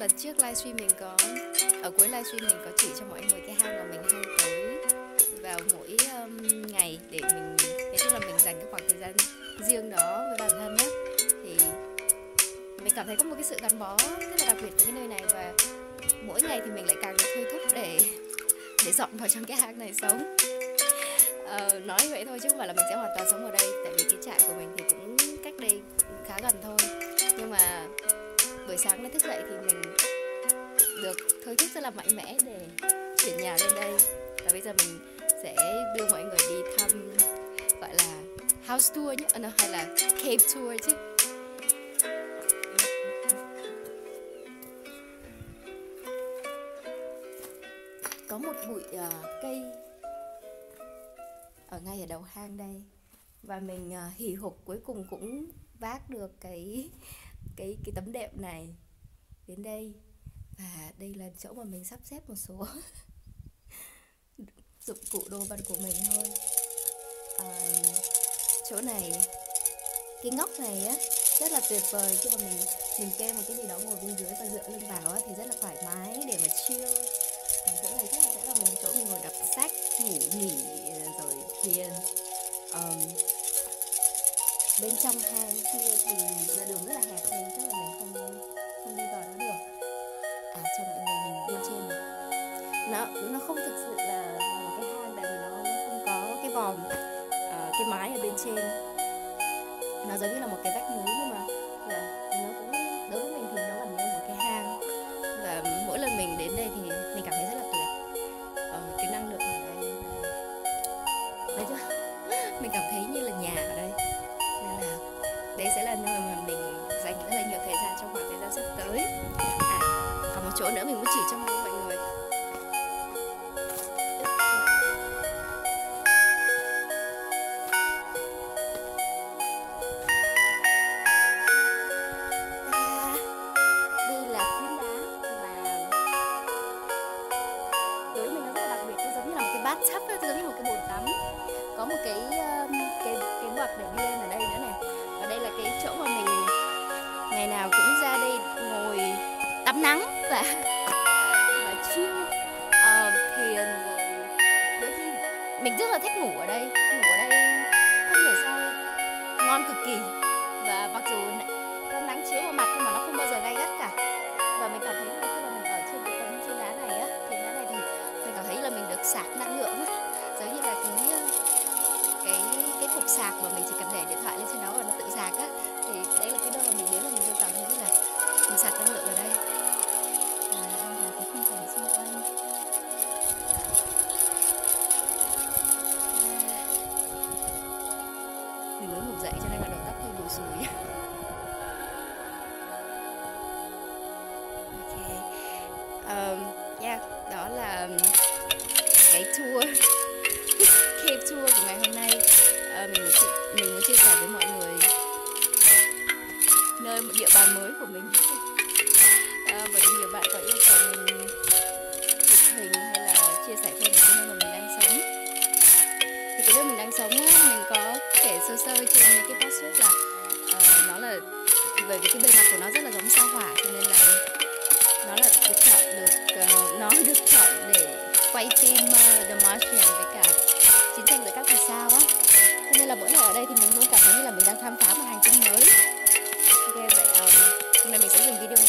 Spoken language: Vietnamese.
lần trước livestream mình có ở cuối livestream mình có chỉ cho mọi người cái hang mà mình hay tới vào mỗi um, ngày để mình nói chung là mình dành cái khoảng thời gian riêng đó với bản thân á thì mình cảm thấy có một cái sự gắn bó rất là đặc biệt với cái nơi này và mỗi ngày thì mình lại càng được thôi thúc để để dọn vào trong cái hang này sống. Ờ, nói vậy thôi chứ không phải là mình sẽ hoàn toàn sống ở đây tại vì cái trại của mình thì cũng cách đây khá gần thôi. Nhưng mà buổi sáng mới thức dậy thì mình được thôi thúc rất là mạnh mẽ để chuyển nhà lên đây. Và bây giờ mình sẽ đưa mọi người đi thăm gọi là house tour nhé. À, hay là cave tour chứ. Có một bụi uh, cây ở ngay ở đầu hang đây. Và mình uh, hì hục cuối cùng cũng vác được cái cái cái tấm đệm này đến đây. Và đây là chỗ mà mình sắp xếp một số dụng cụ đồ vật của mình thôi. À, chỗ này cái ngóc này á rất là tuyệt vời. Khi mà mình mình kê một cái gì đó ngồi bên dưới và dựa lưng vào á thì rất là thoải mái để mà chill. Còn chỗ này chắc là sẽ là một chỗ mình ngồi đọc sách ngủ nghỉ ờ, rồi thiền. Um, bên trong hang kia thì ra đường rất là hẹp nên chắc là mình không không đi vào đó được. À cho mọi người nhìn bên trên này. Nó nó không thực sự là một cái hang tại vì nó, không có cái vòm uh, cái mái ở bên trên. Nó giống như là một cái vách núi nhưng mà là nó cũng đối với mình thì nó gần như một cái hang. Và mỗi lần mình đến đây thì mình cảm thấy rất là tuyệt. Ờ, cái năng lượng ở đây đấy chưa? Mình cảm thấy như là nhà ở đây đây sẽ là nơi mà mình dành rất là nhiều thời gian trong khoảng thời gian sắp tới. À còn một chỗ nữa mình muốn chỉ cho mọi người. À, đây là đá mà đối với mình nó rất là đặc biệt giống như là một cái bát giống như một cái bồn tắm. Có một cái cái cái bậc để đi lên ở đây nữa này đây là cái chỗ mà mình ngày nào cũng ra đây ngồi tắm nắng và và chill. Ờ, uh, thiền rồi ừ, đôi khi mình rất là thích ngủ ở đây. Ngủ ở đây không hiểu sao ngon cực kỳ. Và mặc dù có nắng chiếu vào mặt nhưng mà nó không bao giờ gay gắt cả. Và mình cảm thấy là khi mà mình ở trên cái tấm trên đá này á trên đá này thì mình cảm thấy là mình được sạc năng nơi một địa bàn mới của mình. À, bởi vì nhiều bạn có yêu cầu mình chụp hình hay là chia sẻ thêm về cái nơi mà mình đang sống? Thì cái nơi mình đang sống á, mình có kể sơ sơ trên mấy cái post là uh, nó là bởi vì cái bề mặt của nó rất là giống sao hỏa cho nên là nó là được chọn được uh, nó được chọn để quay phim uh, The Martian video.